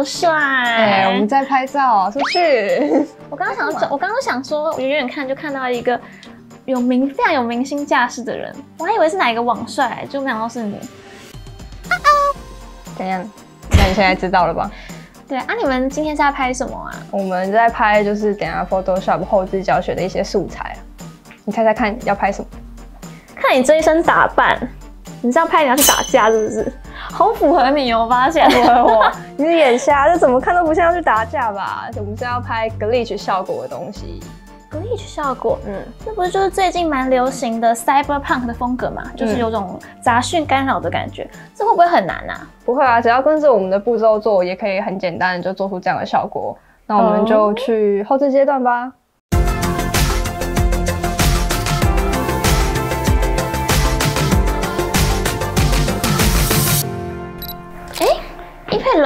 好帅！哎，我们在拍照，出去。我刚刚想说，我刚刚想说，远远看就看到一个有明非常有明星架势的人，我还以为是哪一个网帅，就没想到是你。怎样？那你现在知道了吧？对啊，你们今天是在拍什么啊？我们在拍就是等下 Photoshop 后置教学的一些素材啊。你猜猜看要拍什么？看你这一身打扮，你是要拍你要去打架是不是？好符合你哦，发现符合我。你是眼瞎，这怎么看都不像要去打架吧？我们是要拍 glitch 效果的东西。glitch 效果，嗯，这不是就是最近蛮流行的 cyberpunk 的风格嘛？就是有种杂讯干扰的感觉，这会不会很难啊？不会啊，只要跟着我们的步骤做，也可以很简单的就做出这样的效果。那我们就去后置阶段吧。哎，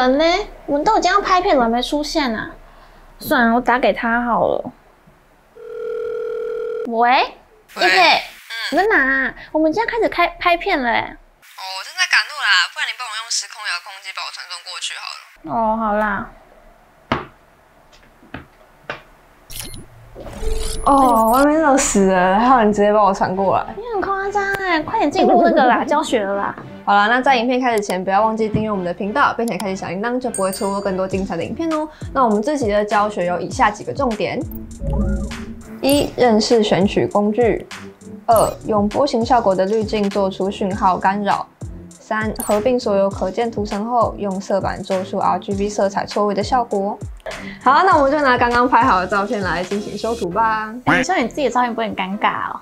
一佩伦呢？我们都已经要拍片了，没出现啊？算了，我打给他好了。喂，一佩，你在哪？我们今天开始开拍片嘞。哦，我正在赶路啦，不然你帮我用时空遥控器把我传送过去好了。哦，好啦。哦，外面热死了，还好你直接帮我传过来。你很夸张哎，快点进入那个啦，教学了啦。好了，那在影片开始前，不要忘记订阅我们的频道，并且开启小铃铛，就不会错过更多精彩的影片哦。那我们这期的教学有以下几个重点。一、认识选取工具；二、用波形效果的滤镜做出讯号干扰；三、合并所有可见图层后，用色板做出 RGB 色彩错位的效果。好，那我们就拿刚刚拍好的照片来进行修图吧。你说你自己的照片不会很尴尬哦？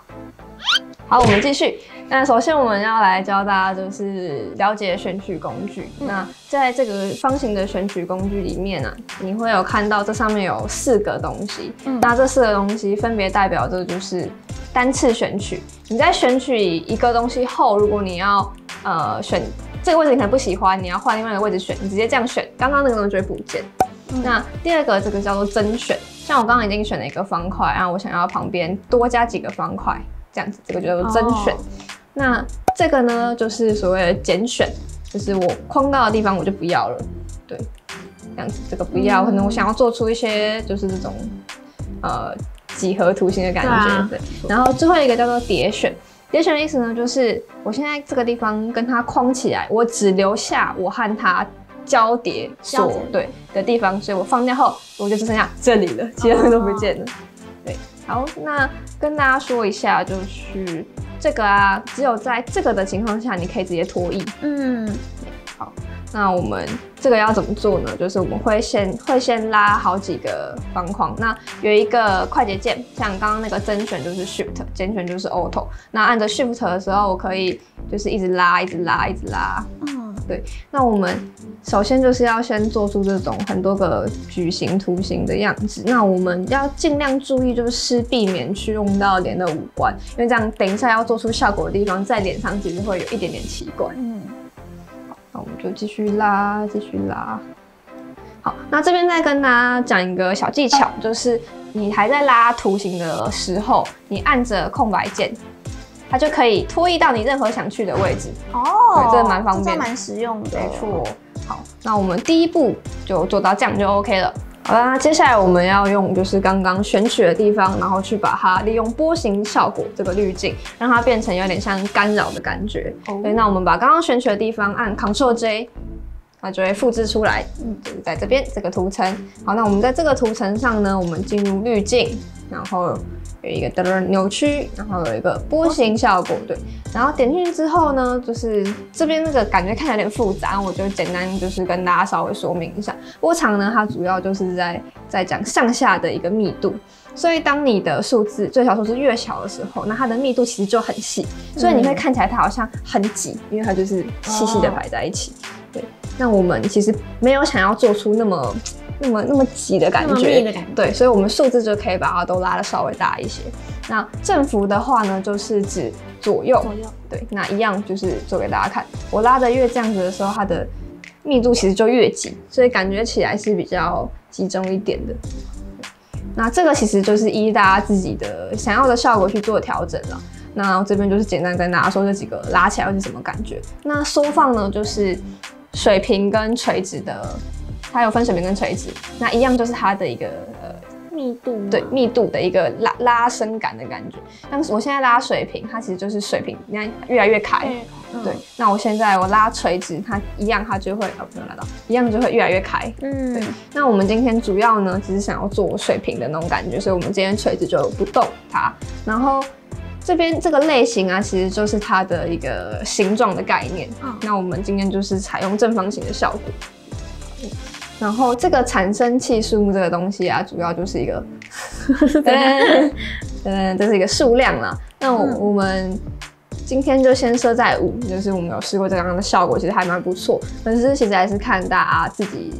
好，我们继续。那首先我们要来教大家就是了解选取工具。那在这个方形的选取工具里面呢，你会有看到这上面有四个东西。那这四个东西分别代表着就是单次选取。你在选取一个东西后，如果你要呃选这个位置你可能不喜欢，你要换另外一个位置选，你直接这样选，刚刚那个东西就会不见。那第二个这个叫做增选，像我刚刚已经选了一个方块，然后我想要旁边多加几个方块。这样子，这个叫做甄选。那这个呢，就是所谓的减选，就是我框到的地方我就不要了。对，这样子，这个不要，可能我想要做出一些就是这种呃几何图形的感觉。对。然后最后一个叫做叠选，叠选的意思呢，就是我现在这个地方跟它框起来，我只留下我和它交叠所对的地方，所以我放掉后，我就只剩下这里了，其他都不见了。对好，那跟大家说一下，就是这个啊，只有在这个的情况下，你可以直接拖印。嗯，好，那我们这个要怎么做呢？就是我们会先会先拉好几个方框，那有一个快捷键，像刚刚那个甄选就是 Shift，拣选就是 Auto。那按着 Shift 的时候，我可以就是一直拉，一直拉，一直拉。嗯，对。那我们首先就是要先做出这种很多个矩形图形的样子。那我们要尽量注意，就是避免去用到脸的五官，因为这样等一下要做出效果的地方，在脸上其实会有一点点奇怪。嗯，好，那我们就继续拉，继续拉。好，那这边再跟大家讲一个小技巧，就是你还在拉图形的时候，你按着空白键。它就可以拖移到你任何想去的位置哦，这个蛮方便，蛮实用的，没错。好，那我们第一步就做到这样就 OK 了。好啦，接下来我们要用就是刚刚选取的地方，然后去把它利用波形效果这个滤镜，让它变成有点像干扰的感觉。对，那我们把刚刚选取的地方按 Ctrl J，它就会复制出来，嗯，就是在这边这个图层。好，那我们在这个图层上呢，我们进入滤镜，然后。有一个的扭曲，然后有一个波形效果，对。然后点进去之后呢，就是这边那个感觉看起来有点复杂，我就简单就是跟大家稍微说明一下。波长呢，它主要就是在在讲上下的一个密度，所以当你的数字最小数字越小的时候，那它的密度其实就很细，所以你会看起来它好像很挤，因为它就是细细的摆在一起。对，那我们其实没有想要做出那么。那么那么挤的感觉，对，所以我们数字就可以把它都拉的稍微大一些。那振幅的话呢，就是指左右，左右，对，那一样就是做给大家看。我拉的越这样子的时候，它的密度其实就越挤，所以感觉起来是比较集中一点的。那这个其实就是依大家自己的想要的效果去做调整了。那这边就是简单跟大家说这几个拉起来会是什么感觉。那缩放呢，就是水平跟垂直的。它有分水平跟垂直，那一样就是它的一个呃密度吗对密度的一个拉拉伸感的感觉。但是我现在拉水平，它其实就是水平，你看越来越开。嗯对，那我现在我拉垂直，它一样，它就会哦，没有拉到，一样就会越来越开。嗯对，那我们今天主要呢，只是想要做水平的那种感觉，所以我们今天垂直就不动它。然后这边这个类型啊，其实就是它的一个形状的概念。嗯那我们今天就是采用正方形的效果。嗯然后这个产生器数目这个东西啊，主要就是一个，噔噔，这是一个数量啦。那我、嗯我们今天就先设在五，就是我们有试过这样的效果，其实还蛮不错。但是其实还是看大家自己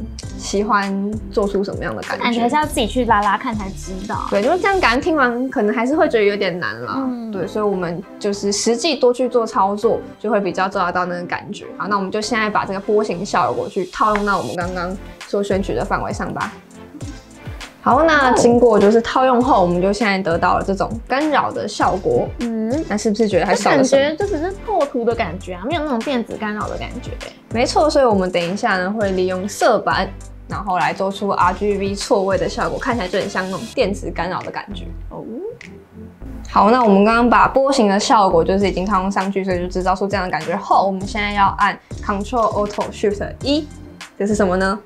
喜欢做出什么样的感觉感觉还是。要自己去拉拉看才知道。对，就是这样感觉听完可能还是会觉得有点难啦。嗯对，所以我们就是实际多去做操作，就会比较抓得到那个感觉。好，那我们就现在把这个波形效果去套用到我们刚刚所选取的范围上吧。好，那经过就是套用后，我们就现在得到了这种干扰的效果。嗯，那是不是觉得还少了感什么？觉就只是破图的感觉啊，没有那种电子干扰的感觉。没错，所以我们等一下呢会利用色板，然后来做出 RGB 错位的效果，看起来就很像那种电子干扰的感觉。哦，好，那我们刚刚把波形的效果就是已经套用上去，所以就制造出这样的感觉后，我们现在要按 Ctrl Auto Shift 一，这是什么呢？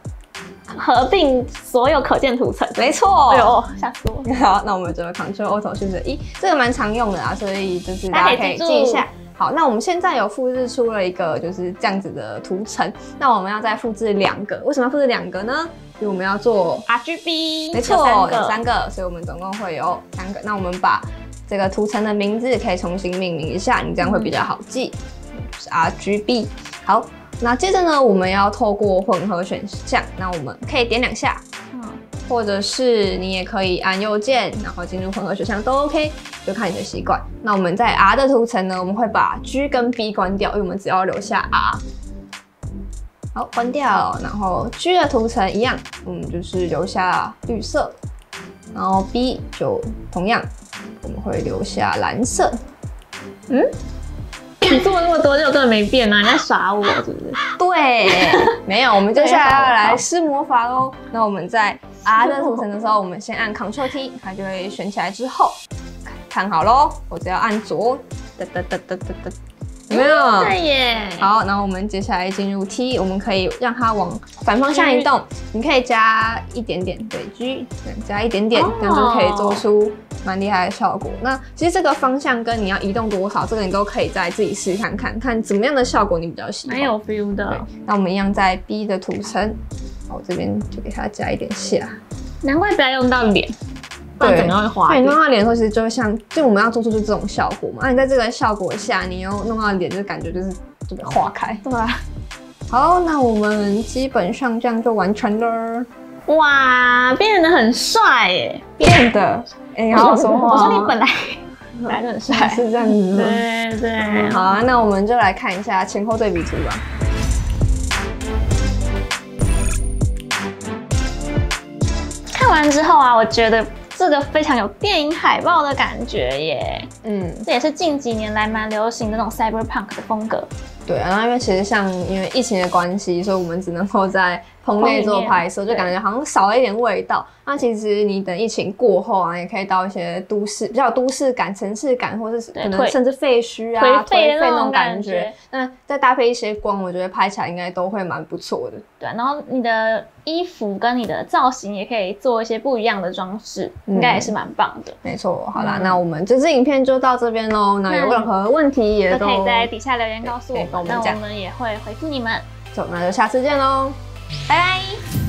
合并所有可见图层。没错，哎呦，吓死我！好，那我们就 Ctrl Auto Shift 一，这个蛮常用的啊，所以就是大家可以记一下。好，那我们现在有复制出了一个就是这样子的图层，那我们要再复制两个，为什么要复制两个呢？因为我们要做 RGB 没错，有有三三个，所以我们总共会有三个。那我们把这个图层的名字可以重新命名一下，你这样会比较好记，就是 RGB。好，那接着呢，我们要透过混合选项，那我们可以点两下，嗯，或者是你也可以按右键，然后进入混合选项都 OK，就看你的习惯。那我们在 R 的图层呢，我们会把 G 跟 B 关掉，因为我们只要留下 R。好，关掉。然后 G 的图层一样，嗯，就是留下绿色。然后 B 就同样，我们会留下蓝色。嗯你做了那么多，就根本没变啊！你在耍我是不是？对，没有，我们接下来要来施魔法喽。那我们在 R 的图层的时候，我们先按 Ctrl T，它就会选起来之后，看好喽，我只要按左，哒哒哒哒哒哒，有没有？对耶，好，然后我们接下来进入 T，我们可以让它往反方向移动，你可以加一点点，对 G，加一点点，这样就可以做出蛮厉害的效果。那其实这个方向跟你要移动多少，这个你都可以再自己试看看，看怎么样的效果你比较喜欢。蛮有 feel 对的。，那我们一样在 B 的图层，好，我这边就给它加一点下。难怪不要用到脸，不然对整个会滑对，弄。到脸的时候，其实就会像，就我们要做出就这种效果嘛。那你在这个效果下，你又弄到脸，就感觉就是就被化开。对啊，好，那我们基本上这样就完成了。哇，变得很帅耶！变得，哎、好好说话。我说你本来本来就很帅。是这样子吗？对对，好啊，那我们就来看一下前后对比图吧。看完之后啊，我觉得这个非常有电影海报的感觉耶。嗯，这也是近几年来蛮流行的那种 cyberpunk 的风格。对啊，然后因为其实像因为疫情的关系，所以我们只能够在棚内做拍摄，就感觉好像少了一点味道。那其实你等疫情过后啊，也可以到一些都市比较有都市感、城市感，或是可能甚至废墟啊、颓废那种感感觉觉。那再搭配一些光，我觉得拍起来应该都会蛮不错的。对，然后你的衣服跟你的造型也可以做一些不一样的装饰，嗯应该也是蛮棒的。没错，好啦，嗯那我们这支影片就到这边喽。那有任何问题也都都可以在底下留言告诉我们，那我们也会回复你们。走那就下次见喽。拜拜。